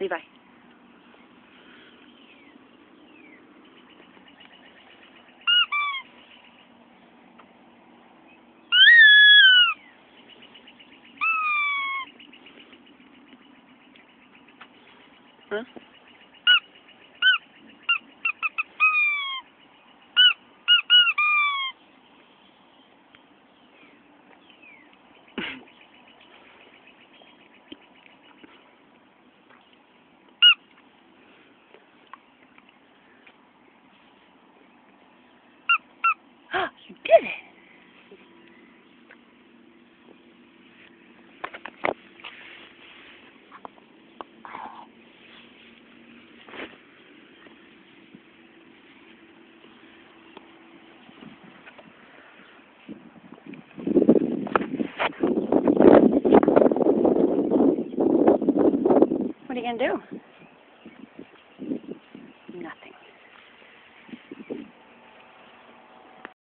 Levi. Huh? what are you going to do?